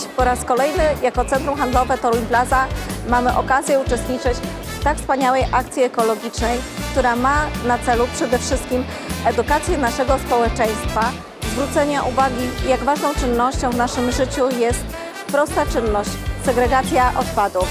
po raz kolejny jako Centrum Handlowe Toruń Plaza mamy okazję uczestniczyć w tak wspaniałej akcji ekologicznej, która ma na celu przede wszystkim edukację naszego społeczeństwa, zwrócenie uwagi, jak ważną czynnością w naszym życiu jest prosta czynność segregacja odpadów.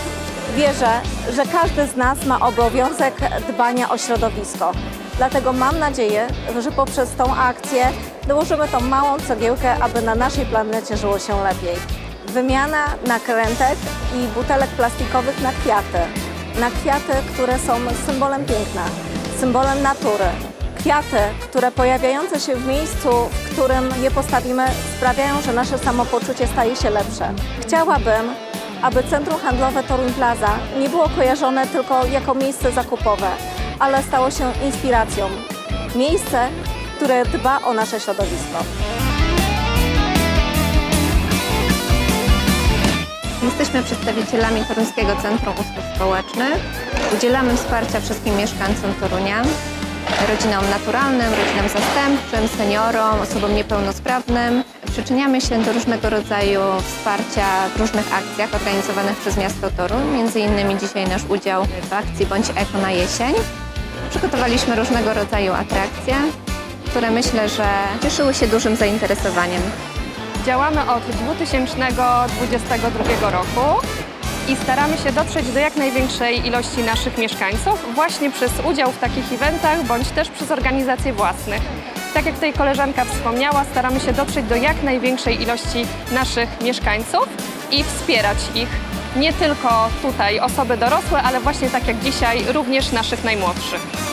Wierzę, że każdy z nas ma obowiązek dbania o środowisko. Dlatego mam nadzieję, że poprzez tą akcję dołożymy tą małą cegiełkę, aby na naszej planecie żyło się lepiej. Wymiana nakrętek i butelek plastikowych na kwiaty. Na kwiaty, które są symbolem piękna, symbolem natury. Kwiaty, które pojawiające się w miejscu, w którym je postawimy, sprawiają, że nasze samopoczucie staje się lepsze. Chciałabym, aby Centrum Handlowe Toruń Plaza nie było kojarzone tylko jako miejsce zakupowe, ale stało się inspiracją. Miejsce, które dba o nasze środowisko. Jesteśmy przedstawicielami Toruńskiego Centrum Usług Społecznych. Udzielamy wsparcia wszystkim mieszkańcom Torunia, rodzinom naturalnym, rodzinom zastępczym, seniorom, osobom niepełnosprawnym. Przyczyniamy się do różnego rodzaju wsparcia w różnych akcjach organizowanych przez miasto Toruń, między innymi dzisiaj nasz udział w akcji Bądź Eko na jesień. Przygotowaliśmy różnego rodzaju atrakcje, które myślę, że cieszyły się dużym zainteresowaniem. Działamy od 2022 roku i staramy się dotrzeć do jak największej ilości naszych mieszkańców właśnie przez udział w takich eventach bądź też przez organizacje własnych. Tak jak tutaj koleżanka wspomniała, staramy się dotrzeć do jak największej ilości naszych mieszkańców i wspierać ich. Nie tylko tutaj osoby dorosłe, ale właśnie tak jak dzisiaj również naszych najmłodszych.